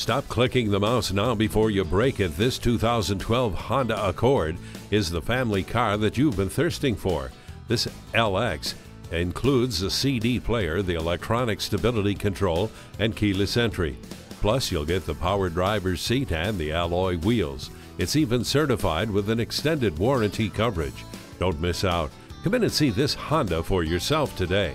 Stop clicking the mouse now before you break it. This 2012 Honda Accord is the family car that you've been thirsting for. This LX includes a CD player, the electronic stability control, and keyless entry. Plus, you'll get the power driver's seat and the alloy wheels. It's even certified with an extended warranty coverage. Don't miss out. Come in and see this Honda for yourself today.